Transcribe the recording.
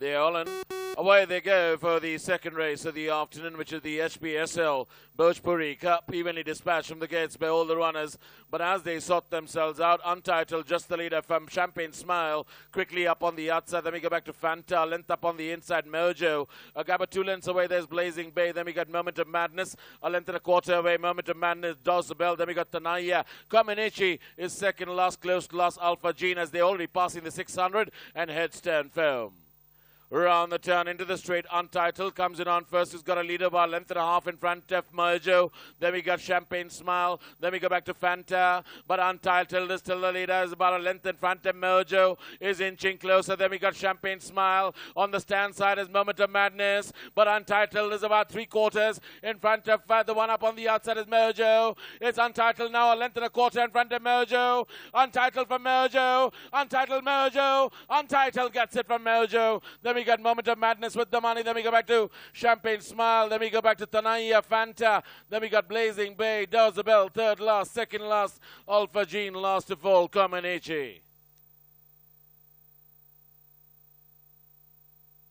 They're all in. Away they go for the second race of the afternoon, which is the HPSL Bhojpuri Cup, evenly dispatched from the gates by all the runners. But as they sort themselves out, Untitled, just the leader from Champagne Smile, quickly up on the outside. Then we go back to Fanta, length up on the inside, Mojo. A gap of two lengths away, there's Blazing Bay. Then we got Moment of Madness, a length and a quarter away, Moment of Madness, Dozabel. Then we got Tanaya. Comaneci is second last, close last, Alpha Gene, as they're already passing the 600 and headstand foam. Round the turn into the straight, Untitled comes in on first. He's got a leader by length and a half in front of Mojo. Then we got Champagne Smile. Then we go back to Fanta. But Untitled is still the leader. Is about a length in front of Mojo. Is inching closer. Then we got Champagne Smile. On the stand side is Moment of Madness. But Untitled is about three quarters in front of uh, the one up on the outside is Mojo. It's Untitled now. A length and a quarter in front of Mojo. Untitled for Mojo. Untitled Mojo. Untitled gets it from Mojo. Then we got Moment of Madness with the money. Then we go back to Champagne Smile. Then we go back to Tanaya Fanta. Then we got Blazing Bay, Dozabel, third last, second last, Alpha Gene, last of all, Comaneci.